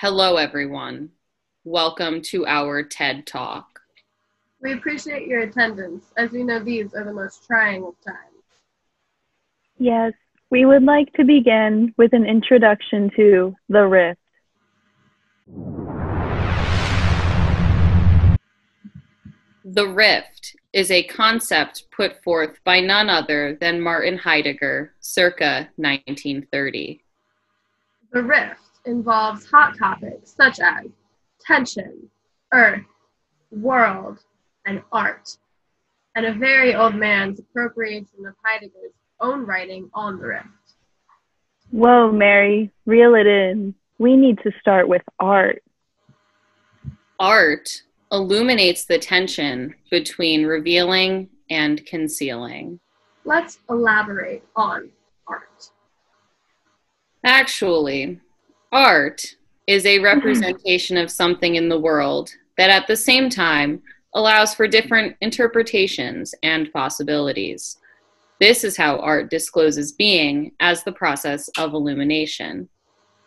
Hello, everyone. Welcome to our TED Talk. We appreciate your attendance, as we know these are the most trying of times. Yes, we would like to begin with an introduction to The Rift. The Rift is a concept put forth by none other than Martin Heidegger circa 1930. The rift involves hot topics such as tension, earth, world, and art, and a very old man's appropriation of Heidegger's own writing on the rift. Whoa, Mary, reel it in. We need to start with art. Art illuminates the tension between revealing and concealing. Let's elaborate on art. Actually, art is a representation of something in the world that at the same time allows for different interpretations and possibilities. This is how art discloses being as the process of illumination.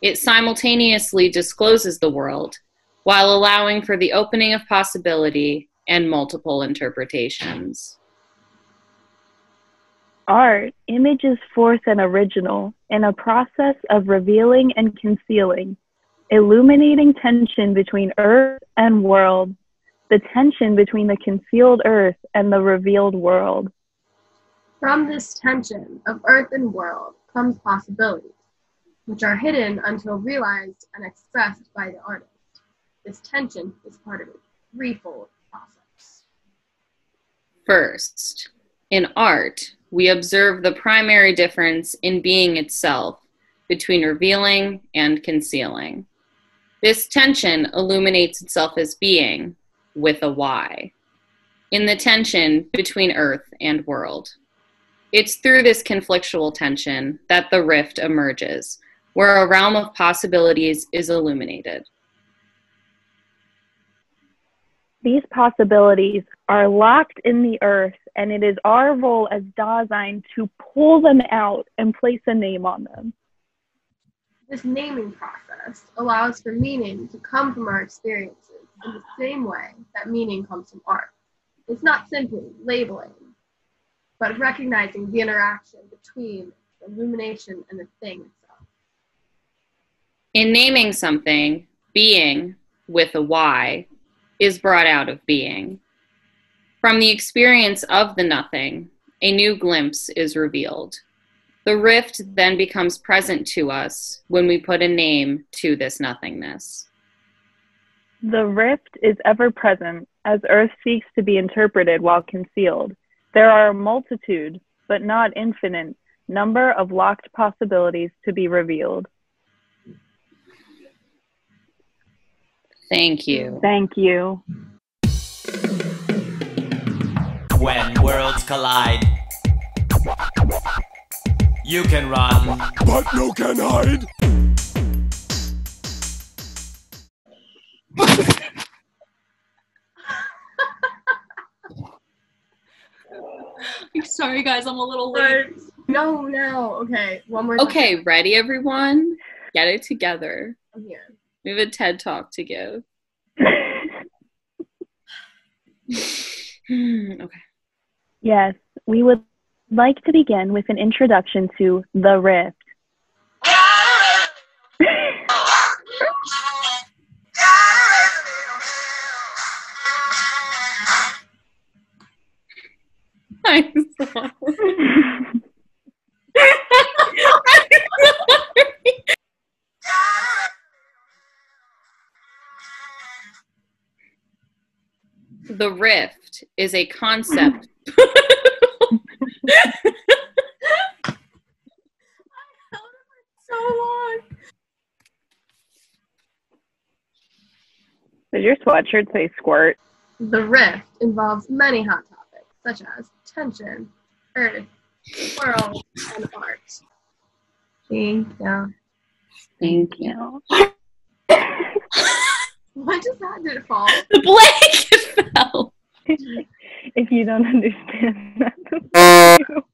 It simultaneously discloses the world while allowing for the opening of possibility and multiple interpretations. Art images forth and original in a process of revealing and concealing, illuminating tension between earth and world, the tension between the concealed earth and the revealed world. From this tension of earth and world comes possibilities, which are hidden until realized and expressed by the artist. This tension is part of a threefold process. First, in art, we observe the primary difference in being itself between revealing and concealing. This tension illuminates itself as being with a Y in the tension between earth and world. It's through this conflictual tension that the rift emerges, where a realm of possibilities is illuminated. These possibilities are locked in the earth, and it is our role as Dasein to pull them out and place a name on them. This naming process allows for meaning to come from our experiences in the same way that meaning comes from art. It's not simply labeling, but recognizing the interaction between the illumination and the thing itself. In naming something, being with a Y is brought out of being. From the experience of the nothing, a new glimpse is revealed. The rift then becomes present to us when we put a name to this nothingness. The rift is ever present as earth seeks to be interpreted while concealed. There are a multitude, but not infinite, number of locked possibilities to be revealed. Thank you. Thank you. When worlds collide, you can run, but no can hide. I'm sorry, guys. I'm a little late. No, no. Okay, one more. time. Okay, ready, everyone? Get it together. I'm here. We have a TED talk to give. Hmm, okay. Yes, we would like to begin with an introduction to The Rift. I'm sorry. the rift is a concept. So long. Does your sweatshirt say squirt? The rift involves many hot topics, such as tension, earth, world, and art. Thank you. Thank you. What just that? Did it fall? The blanket ヒーラーなんですって。